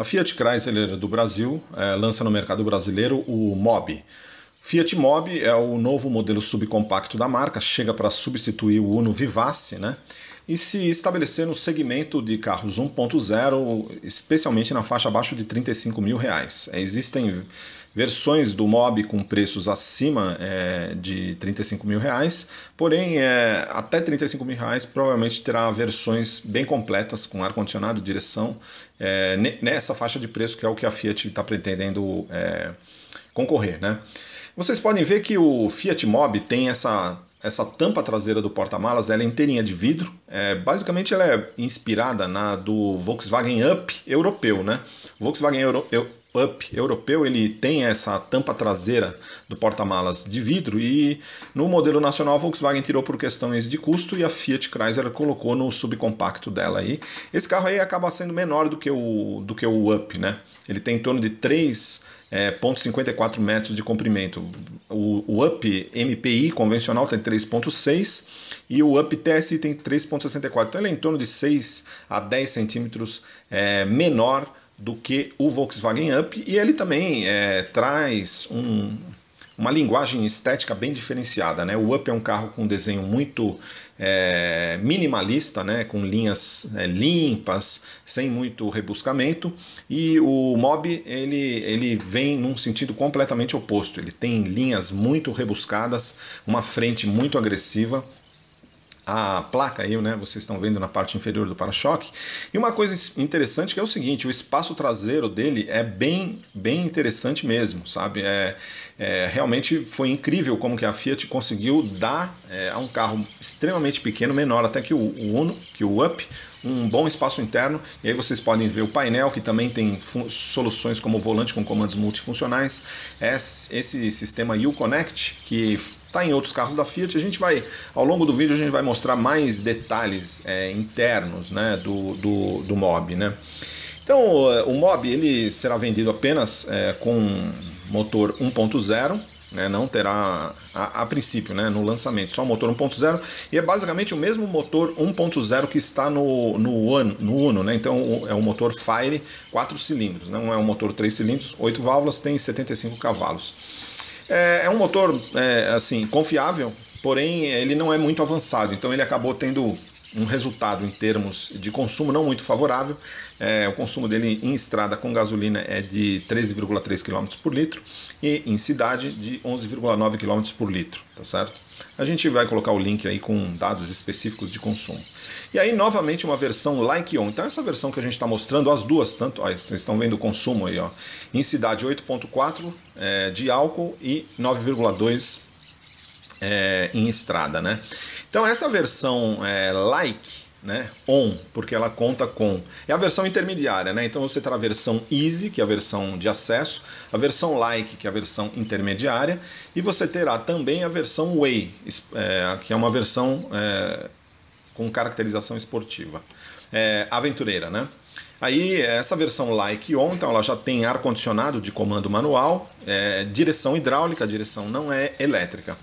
A Fiat Chrysler do Brasil é, lança no mercado brasileiro o Mobi. Fiat Mobi é o novo modelo subcompacto da marca, chega para substituir o Uno Vivace, né? E se estabelecer no segmento de carros 1.0, especialmente na faixa abaixo de 35 mil reais. É, existem versões do Mob com preços acima é, de 35 mil reais, porém é, até 35 mil reais provavelmente terá versões bem completas com ar condicionado, direção é, nessa faixa de preço que é o que a Fiat está pretendendo é, concorrer, né? Vocês podem ver que o Fiat Mobi tem essa essa tampa traseira do porta-malas ela é inteirinha de vidro. É, basicamente ela é inspirada na do Volkswagen Up europeu, né? O Volkswagen Euro, Up europeu ele tem essa tampa traseira do porta-malas de vidro e no modelo nacional a Volkswagen tirou por questões de custo e a Fiat Chrysler colocou no subcompacto dela aí. Esse carro aí acaba sendo menor do que o do que o Up, né? Ele tem em torno de 3,54 é, metros de comprimento. O, o Up MPI convencional tem 3,6 e o Up TSI tem 3,64. Então ele é em torno de 6 a 10 centímetros é, menor do que o Volkswagen Up e ele também é, traz um, uma linguagem estética bem diferenciada. Né? O Up é um carro com um desenho muito é, minimalista, né? com linhas é, limpas, sem muito rebuscamento, e o Mob ele, ele vem num sentido completamente oposto. Ele tem linhas muito rebuscadas, uma frente muito agressiva, a placa aí, né? Vocês estão vendo na parte inferior do para-choque. E uma coisa interessante que é o seguinte, o espaço traseiro dele é bem, bem interessante mesmo, sabe? É, é realmente foi incrível como que a Fiat conseguiu dar é, a um carro extremamente pequeno, menor até que o, o Uno, que o Up, um bom espaço interno. E aí vocês podem ver o painel que também tem soluções como volante com comandos multifuncionais. Esse sistema U-Connect que está em outros carros da Fiat. A gente vai, ao longo do vídeo, a gente vai mostrar mais detalhes é, internos né, do, do, do Mob. Né? Então, o Mob ele será vendido apenas é, com motor 1.0, né, não terá a, a, princípio, né, no lançamento, só motor 1.0 e é basicamente o mesmo motor 1.0 que está no, no, Uno, no Uno, né, então é um motor Fire 4 cilindros, não é um motor 3 cilindros, 8 válvulas, tem 75 cavalos. É, é um motor é, assim confiável, porém ele não é muito avançado, então ele acabou tendo um resultado em termos de consumo não muito favorável. É, o consumo dele em estrada com gasolina é de 13,3 km por litro e em cidade de 11,9 km por litro, tá certo? A gente vai colocar o link aí com dados específicos de consumo. E aí, novamente, uma versão Like On. Então, essa versão que a gente está mostrando, as duas, tanto, ó, vocês estão vendo o consumo aí, ó, em cidade 8,4 é, de álcool e 9,2 é, em estrada, né? Então, essa versão é, Like né, on, porque ela conta com. É a versão intermediária, né? Então você terá a versão easy, que é a versão de acesso, a versão like, que é a versão intermediária, e você terá também a versão way, é, que é uma versão é, com caracterização esportiva, é, aventureira, né? Aí essa versão like on, então ela já tem ar condicionado de comando manual, é, direção hidráulica, a direção não é elétrica.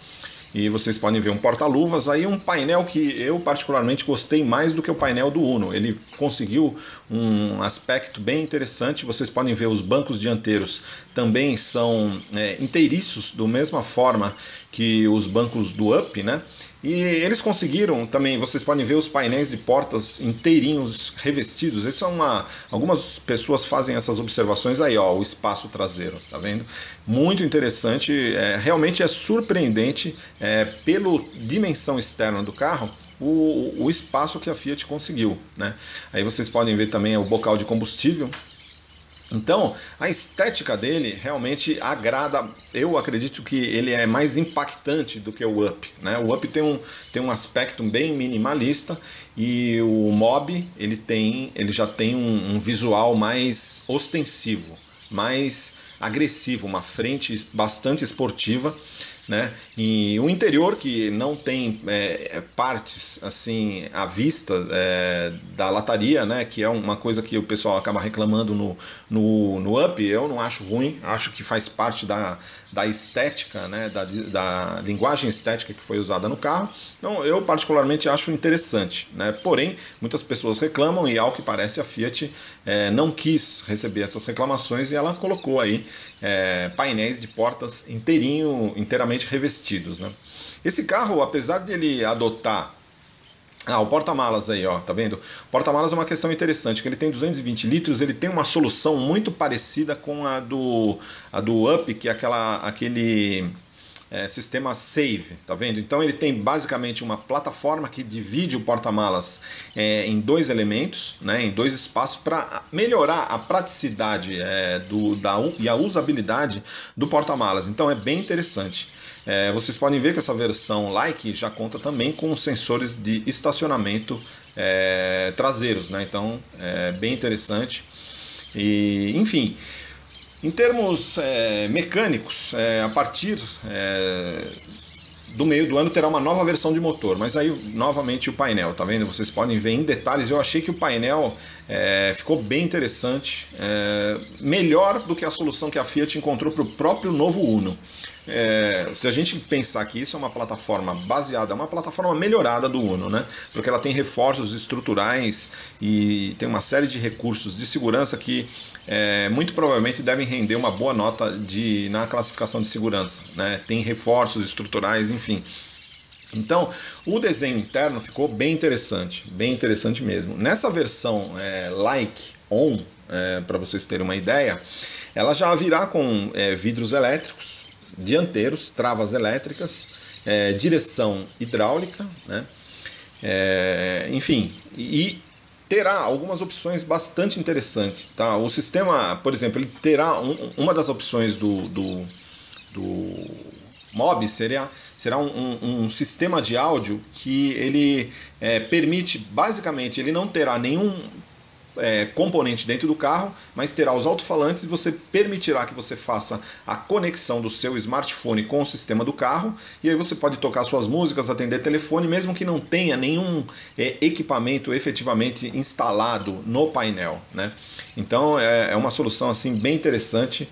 E vocês podem ver um porta-luvas, aí um painel que eu particularmente gostei mais do que o painel do Uno. Ele conseguiu um aspecto bem interessante. Vocês podem ver os bancos dianteiros também são é, inteiriços, da mesma forma que os bancos do Up, né? E eles conseguiram também, vocês podem ver os painéis de portas inteirinhos revestidos. Isso é uma, algumas pessoas fazem essas observações aí, ó, o espaço traseiro, tá vendo? Muito interessante, é, realmente é surpreendente é, pela dimensão externa do carro. O, o espaço que a Fiat conseguiu, né? Aí vocês podem ver também o bocal de combustível, então, a estética dele realmente agrada. Eu acredito que ele é mais impactante do que o Up. Né? O Up tem um, tem um aspecto bem minimalista e o Mob ele tem, ele já tem um, um visual mais ostensivo, mais agressivo, uma frente bastante esportiva né? E o interior que não tem é, partes assim à vista é, da lataria, né? Que é uma coisa que o pessoal acaba reclamando no, no, no Up, eu não acho ruim, acho que faz parte da, da estética, né? Da, da linguagem estética que foi usada no carro. Então eu particularmente acho interessante, né? Porém, muitas pessoas reclamam e ao que parece a Fiat é, não quis receber essas reclamações e ela colocou aí é, painéis de portas inteirinho, inteiramente revestidos. Né? Esse carro, apesar de ele adotar ah, o porta-malas aí, ó, tá vendo? Porta-malas é uma questão interessante, que ele tem 220 litros, ele tem uma solução muito parecida com a do, a do Up, que é aquela, aquele é, sistema Save, tá vendo? Então ele tem basicamente uma plataforma que divide o porta-malas é, em dois elementos, né, em dois espaços, para melhorar a praticidade é, do, da, e a usabilidade do porta-malas. Então é bem interessante. É, vocês podem ver que essa versão Like já conta também com sensores de estacionamento é, traseiros, né? então é bem interessante. E, enfim, em termos é, mecânicos, é, a partir é, do meio do ano terá uma nova versão de motor, mas aí novamente o painel, tá vendo? Vocês podem ver em detalhes. Eu achei que o painel é, ficou bem interessante, é, melhor do que a solução que a Fiat encontrou para o próprio novo Uno. É, se a gente pensar que isso é uma plataforma baseada, é uma plataforma melhorada do Uno, né? Porque ela tem reforços estruturais e tem uma série de recursos de segurança que é, muito provavelmente devem render uma boa nota de, na classificação de segurança. Né? Tem reforços estruturais, enfim. Então, o desenho interno ficou bem interessante, bem interessante mesmo. Nessa versão é, Like On, é, para vocês terem uma ideia, ela já virá com é, vidros elétricos, dianteiros, travas elétricas, é, direção hidráulica, né? É, enfim, e terá algumas opções bastante interessantes. Tá? O sistema, por exemplo, ele terá um, uma das opções do, do, do MOB seria, será um, um, um, sistema de áudio que ele é, permite, basicamente, ele não terá nenhum é, componente dentro do carro, mas terá os alto-falantes e você permitirá que você faça a conexão do seu smartphone com o sistema do carro e aí você pode tocar suas músicas, atender telefone, mesmo que não tenha nenhum é, equipamento efetivamente instalado no painel. Né? Então é, é uma solução assim bem interessante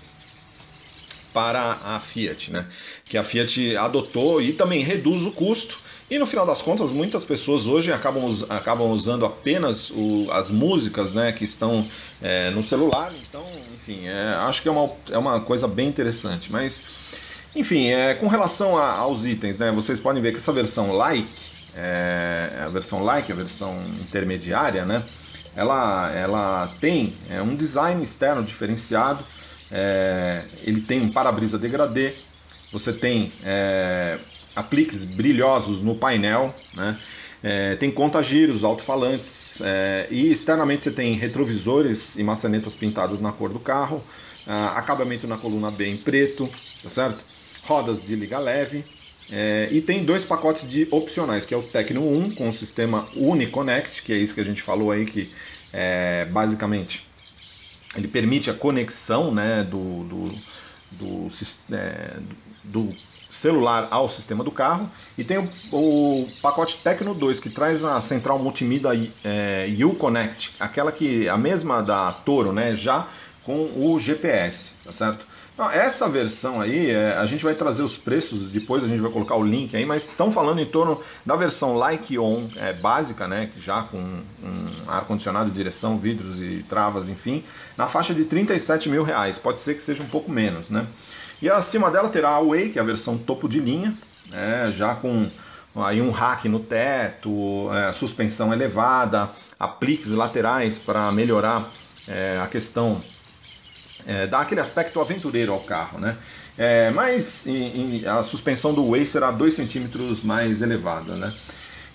para a Fiat, né? que a Fiat adotou e também reduz o custo e no final das contas, muitas pessoas hoje acabam, acabam usando apenas o, as músicas né, que estão é, no celular. Então, enfim, é, acho que é uma, é uma coisa bem interessante. Mas, enfim, é, com relação a, aos itens, né, vocês podem ver que essa versão Like, é, a versão Like, a versão intermediária, né, ela, ela tem é, um design externo diferenciado. É, ele tem um para-brisa degradê. Você tem é, apliques brilhosos no painel, né? É, tem contagiros, alto-falantes é, e externamente você tem retrovisores e maçanetas pintadas na cor do carro, ah, acabamento na coluna B em preto, tá certo? Rodas de liga leve é, e tem dois pacotes de opcionais, que é o Tecno 1 com o sistema UniConnect, que é isso que a gente falou aí, que é, basicamente ele permite a conexão né, do, do, do, é, do celular ao sistema do carro e tem o, o pacote Tecno 2 que traz a central multimídia é, Uconnect, aquela que a mesma da Toro, né, já com o GPS, tá certo? Essa versão aí, é, a gente vai trazer os preços, depois a gente vai colocar o link aí, mas estão falando em torno da versão Like On é, básica, né, já com um ar-condicionado, direção, vidros e travas, enfim, na faixa de 37 mil reais. Pode ser que seja um pouco menos, né? E acima dela terá a Way, que é a versão topo de linha, né, já com aí um rack no teto, é, suspensão elevada, apliques laterais para melhorar é, a questão, é, dar aquele aspecto aventureiro ao carro, né? É, mas em, em, a suspensão do Way será 2 centímetros mais elevada, né?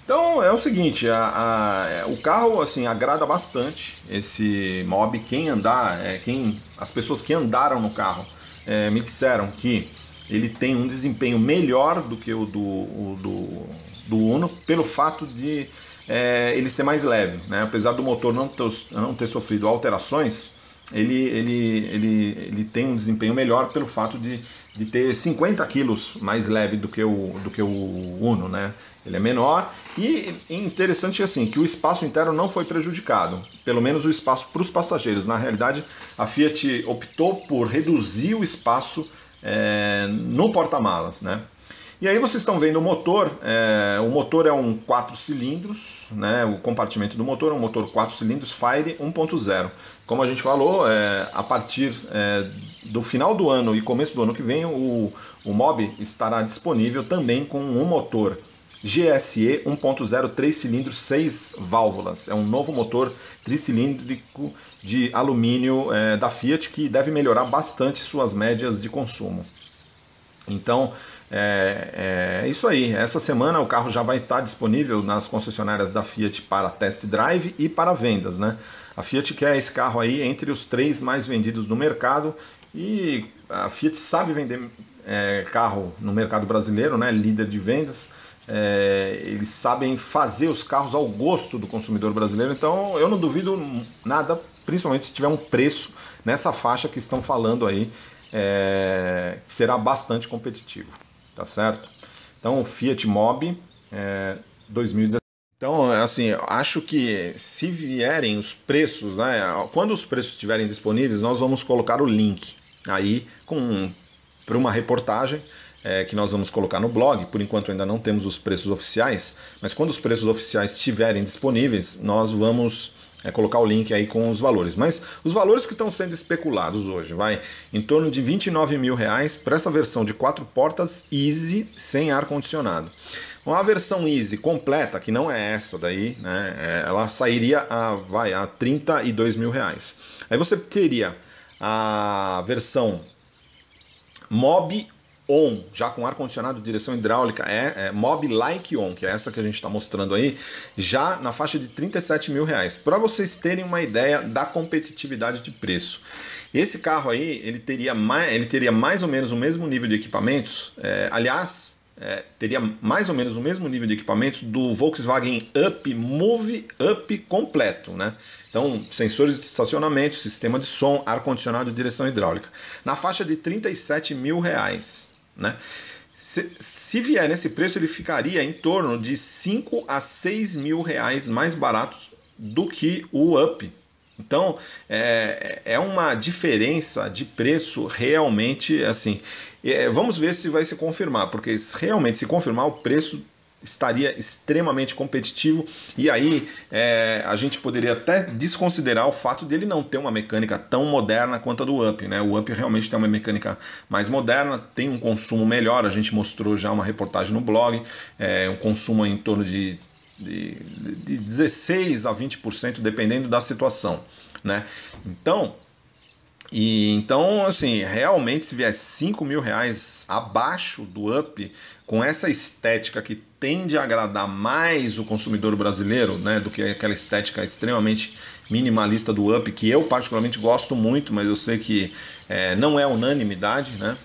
Então é o seguinte, a, a, o carro assim agrada bastante esse mob. Quem andar, é, quem as pessoas que andaram no carro é, me disseram que ele tem um desempenho melhor do que o do, o do, do Uno, pelo fato de é, ele ser mais leve. Né? Apesar do motor não ter, não ter sofrido alterações, ele, ele, ele, ele tem um desempenho melhor pelo fato de, de ter 50 quilos mais leve do que o, do que o Uno, né? Ele é menor e interessante assim que o espaço interno não foi prejudicado, pelo menos o espaço para os passageiros. Na realidade, a Fiat optou por reduzir o espaço é, no porta-malas, né? E aí vocês estão vendo o motor, é, o motor é um 4 cilindros, né, o compartimento do motor é um motor 4 cilindros Fire 1.0. Como a gente falou, é, a partir é, do final do ano e começo do ano que vem, o, o Mob estará disponível também com um motor GSE 1.0 3 cilindros 6 válvulas. É um novo motor tricilíndrico de alumínio é, da Fiat que deve melhorar bastante suas médias de consumo. Então, é, é, isso aí. Essa semana o carro já vai estar disponível nas concessionárias da Fiat para test drive e para vendas, né? A Fiat quer esse carro aí entre os três mais vendidos do mercado e a Fiat sabe vender é, carro no mercado brasileiro, né? Líder de vendas. É, eles sabem fazer os carros ao gosto do consumidor brasileiro, então eu não duvido nada, principalmente se tiver um preço nessa faixa que estão falando aí, é, será bastante competitivo, tá certo? Então o Fiat Mobi é, 2017. Então, assim, acho que se vierem os preços, né, quando os preços estiverem disponíveis, nós vamos colocar o link aí para uma reportagem é, que nós vamos colocar no blog. Por enquanto ainda não temos os preços oficiais, mas quando os preços oficiais estiverem disponíveis, nós vamos é, colocar o link aí com os valores. Mas os valores que estão sendo especulados hoje, vai em torno de 29 mil reais para essa versão de quatro portas Easy sem ar condicionado. Uma versão Easy completa, que não é essa daí, né, é, ela sairia a, vai, a 32 mil reais. Aí você teria a versão Mob On, já com ar-condicionado, direção hidráulica, é, é, Mob Like On, que é essa que a gente está mostrando aí, já na faixa de 37 mil reais. Para vocês terem uma ideia da competitividade de preço. Esse carro aí, ele teria mais, ele teria mais ou menos o mesmo nível de equipamentos, é, aliás, é, teria mais ou menos o mesmo nível de equipamentos do Volkswagen Up Move Up completo, né? Então, sensores de estacionamento, sistema de som, ar-condicionado e direção hidráulica. Na faixa de 37 mil reais. Né? Se, se vier nesse preço, ele ficaria em torno de 5 a 6 mil reais mais baratos do que o Up. Então é, é uma diferença de preço realmente assim. É, vamos ver se vai se confirmar, porque realmente se confirmar, o preço estaria extremamente competitivo e aí é, a gente poderia até desconsiderar o fato dele não ter uma mecânica tão moderna quanto a do Up. Né? O Up realmente tem uma mecânica mais moderna, tem um consumo melhor, a gente mostrou já uma reportagem no blog, é, um consumo em torno de, de, de 16 a 20%, dependendo da situação. Né? Então, e então, assim, realmente se vier 5 mil reais abaixo do up, com essa estética que tende a agradar mais o consumidor brasileiro, né, do que aquela estética extremamente minimalista do Up, que eu particularmente gosto muito, mas eu sei que é, não é unanimidade, né?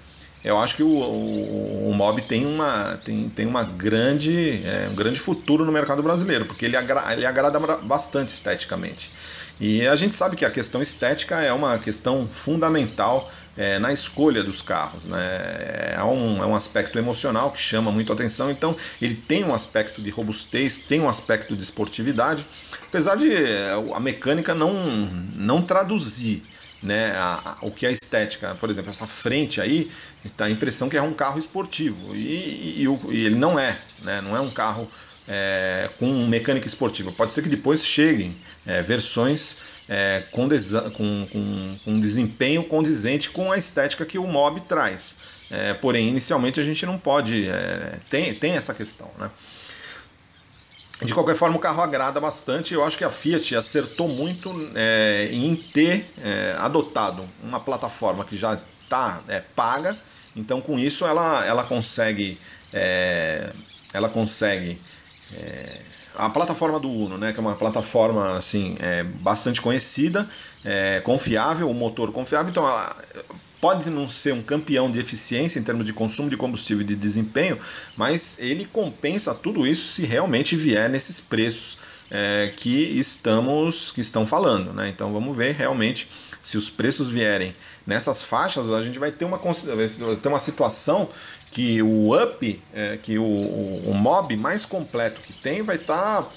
Eu acho que o, o, o, Mob tem uma, tem, tem uma grande, é, um grande futuro no mercado brasileiro, porque ele, agra, ele agrada bastante esteticamente. E a gente sabe que a questão estética é uma questão fundamental é, na escolha dos carros. Né? É, um, é um aspecto emocional que chama muito atenção, então ele tem um aspecto de robustez, tem um aspecto de esportividade, apesar de é, a mecânica não, não traduzir né, a, a, o que é estética. Por exemplo, essa frente aí, dá a impressão que é um carro esportivo, e, e, e ele não é, né, não é um carro é, com mecânica esportiva. Pode ser que depois cheguem é, versões é, com, com, com, com, desempenho condizente com a estética que o mob traz. É, porém, inicialmente a gente não pode. É, tem, tem essa questão. Né? De qualquer forma, o carro agrada bastante. Eu acho que a Fiat acertou muito é, em ter é, adotado uma plataforma que já está paga. Então, com isso, ela, ela consegue. ela consegue a plataforma do Uno, né, que é uma plataforma assim, é, bastante conhecida, é, confiável, o motor confiável, então ela pode não ser um campeão de eficiência em termos de consumo de combustível e de desempenho, mas ele compensa tudo isso se realmente vier nesses preços é, que estamos que estão falando, né? Então vamos ver realmente se os preços vierem nessas faixas, a gente vai ter uma, vai ter uma situação que o up, é, que o, o, o, mob mais completo que tem vai estar tá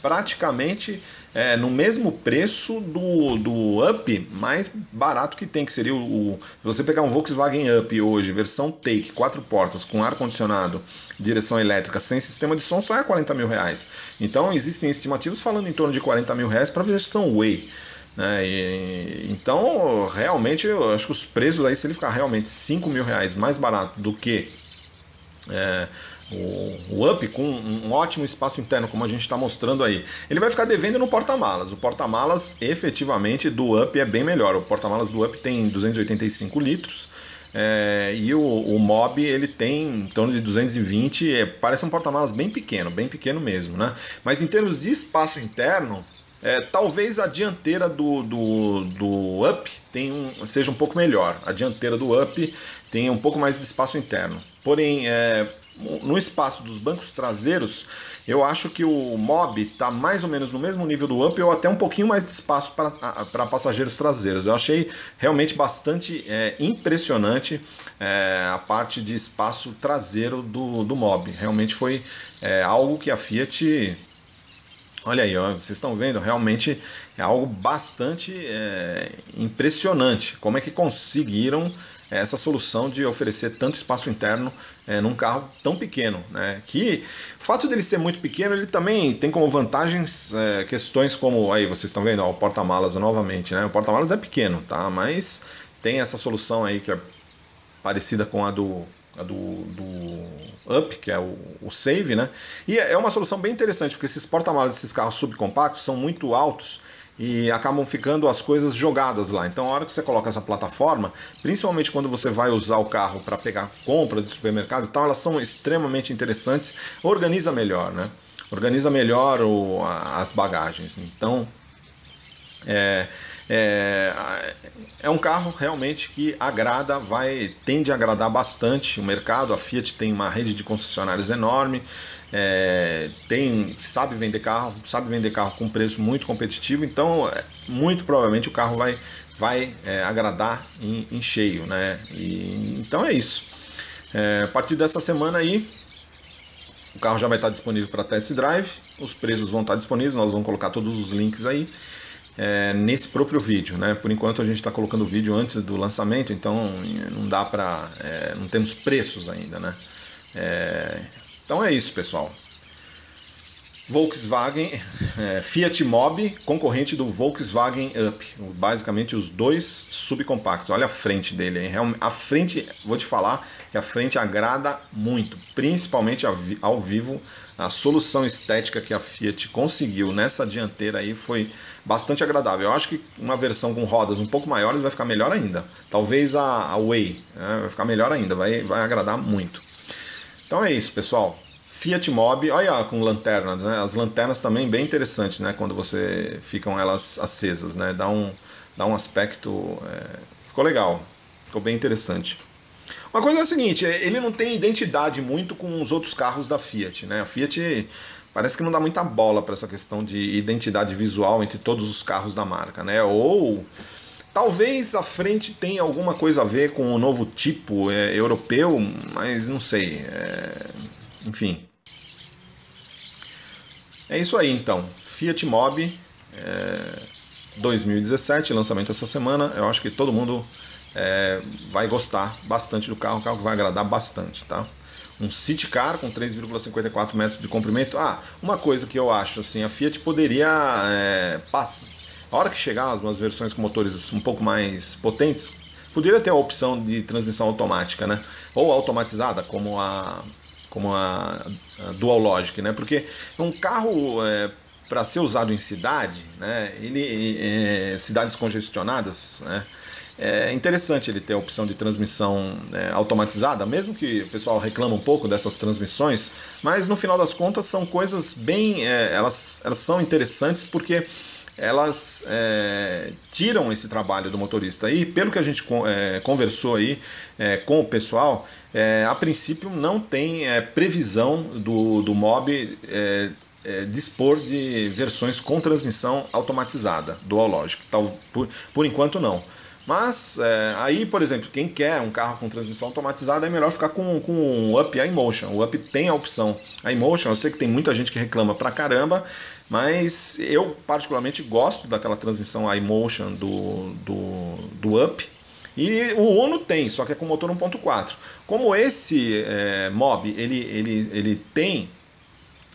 praticamente é, no mesmo preço do, do Up mais barato que tem, que seria o, o, Se você pegar um Volkswagen Up hoje, versão Take, quatro portas, com ar-condicionado, direção elétrica, sem sistema de som, sai a 40 mil reais. Então existem estimativos falando em torno de 40 mil reais para a versão Way. Né? E, então, realmente, eu acho que os preços aí, se ele ficar realmente 5 mil reais mais barato do que. É, o, o Up com um ótimo espaço interno, como a gente está mostrando aí. Ele vai ficar devendo no porta-malas. O porta-malas, efetivamente, do Up é bem melhor. O porta-malas do Up tem 285 litros. É, e o, o Mob ele tem em torno de 220, é, parece um porta-malas bem pequeno, bem pequeno mesmo, né? Mas em termos de espaço interno, é, talvez a dianteira do, do, do Up tenha um, seja um pouco melhor. A dianteira do Up tem um pouco mais de espaço interno. Porém, é, no espaço dos bancos traseiros, eu acho que o Mob está mais ou menos no mesmo nível do Up ou até um pouquinho mais de espaço para passageiros traseiros. Eu achei realmente bastante é, impressionante é, a parte de espaço traseiro do, do Mob. Realmente foi é, algo que a Fiat. Olha aí, ó, vocês estão vendo, realmente é algo bastante é, impressionante. Como é que conseguiram essa solução de oferecer tanto espaço interno é, num carro tão pequeno. Né? Que o fato dele ser muito pequeno, ele também tem como vantagens é, questões como, aí vocês estão vendo, ó, o porta-malas novamente, né? o porta-malas é pequeno, tá? mas tem essa solução aí que é parecida com a do, a do, do Up, que é o, o Save, né? E é uma solução bem interessante, porque esses porta-malas desses carros subcompactos são muito altos e acabam ficando as coisas jogadas lá. Então, a hora que você coloca essa plataforma, principalmente quando você vai usar o carro para pegar compras de supermercado e tal, elas são extremamente interessantes. Organiza melhor, né? Organiza melhor o, as bagagens. Então, é, é, é um carro realmente que agrada, vai tende a agradar bastante o mercado. A Fiat tem uma rede de concessionários enorme, é, tem sabe vender carro, sabe vender carro com preço muito competitivo. Então, é, muito provavelmente o carro vai vai é, agradar em, em, cheio, né? E, então é isso. É, a partir dessa semana aí, o carro já vai estar disponível para test drive, os preços vão estar disponíveis, nós vamos colocar todos os links aí é, nesse próprio vídeo. Né? Por enquanto a gente está colocando o vídeo antes do lançamento, então não dá para. É, não temos preços ainda. Né? É, então é isso, pessoal. Volkswagen, é, Fiat Mobi, concorrente do Volkswagen Up. Basicamente os dois subcompactos. Olha a frente dele. Hein? A frente, vou te falar que a frente agrada muito, principalmente ao vivo. A solução estética que a Fiat conseguiu nessa dianteira aí foi bastante agradável. Eu acho que uma versão com rodas um pouco maiores vai ficar melhor ainda. Talvez a, a Way né, vai ficar melhor ainda, vai, vai agradar muito. Então é isso, pessoal. Fiat Mobi, olha com lanternas, né? As lanternas também bem interessantes, né? Quando você ficam elas acesas, né? Dá um, dá um aspecto, é... ficou legal, ficou bem interessante. Uma coisa é a seguinte, ele não tem identidade muito com os outros carros da Fiat, né? A Fiat parece que não dá muita bola para essa questão de identidade visual entre todos os carros da marca, né? Ou talvez a frente tenha alguma coisa a ver com o novo tipo é, europeu, mas não sei. É, enfim. É isso aí então. Fiat Mobi é, 2017, lançamento essa semana. Eu acho que todo mundo é, vai gostar bastante do carro, um carro que vai agradar bastante, tá? Um City Car com 3,54 metros de comprimento. Ah, uma coisa que eu acho assim, a Fiat poderia é. A hora que chegar umas versões com motores um pouco mais potentes, poderia ter a opção de transmissão automática, né? Ou automatizada, como a como a, a Dual Logic, né? Porque um carro é, para ser usado em cidade, né? Ele é, cidades congestionadas, né? É interessante ele ter a opção de transmissão é, automatizada, mesmo que o pessoal reclama um pouco dessas transmissões, mas no final das contas são coisas bem. É, elas, elas são interessantes porque elas é, tiram esse trabalho do motorista. E pelo que a gente é, conversou aí é, com o pessoal, é, a princípio não tem é, previsão do, do MOB é, dispor de versões com transmissão automatizada, dual logic. Tal, por, por enquanto não. Mas é, aí, por exemplo, quem quer um carro com transmissão automatizada é melhor ficar com, com o Up iMotion. O Up tem a opção iMotion, eu sei que tem muita gente que reclama pra caramba, mas eu particularmente gosto daquela transmissão iMotion do, do, do Up. E o Uno tem, só que é com motor 1.4. Como esse é, Mob ele, ele, ele tem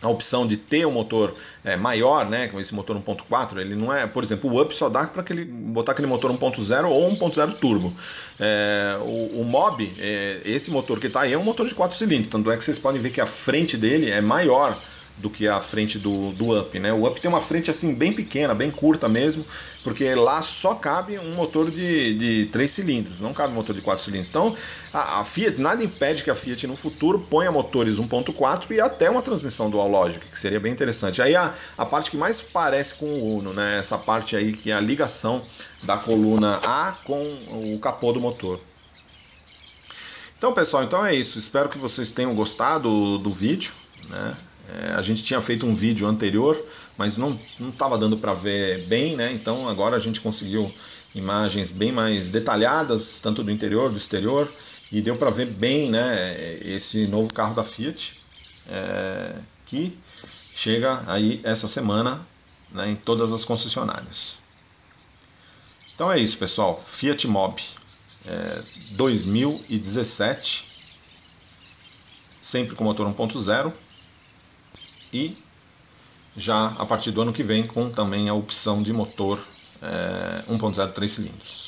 a opção de ter um motor é, maior, né, com esse motor 1.4, ele não é, por exemplo, o Up só dá para aquele, botar aquele motor 1.0 ou 1.0 turbo. É, o, o, Mob, é, esse motor que está aí é um motor de 4 cilindros, tanto é que vocês podem ver que a frente dele é maior do que a frente do, do Up, né? O Up tem uma frente assim bem pequena, bem curta mesmo, porque lá só cabe um motor de, de 3 cilindros, não cabe um motor de 4 cilindros. Então, a, a, Fiat, nada impede que a Fiat no futuro ponha motores 1.4 e até uma transmissão dual logic, que seria bem interessante. Aí a, a parte que mais parece com o Uno, né? Essa parte aí que é a ligação da coluna A com o capô do motor. Então, pessoal, então é isso. Espero que vocês tenham gostado do vídeo, né? É, a gente tinha feito um vídeo anterior, mas não estava dando para ver bem, né? Então agora a gente conseguiu imagens bem mais detalhadas, tanto do interior, do exterior, e deu para ver bem, né? Esse novo carro da Fiat é, que chega aí essa semana né, em todas as concessionárias. Então é isso, pessoal. Fiat Mobi é, 2017, sempre com motor 1.0 e já a partir do ano que vem com também a opção de motor é, 1.0 3 cilindros.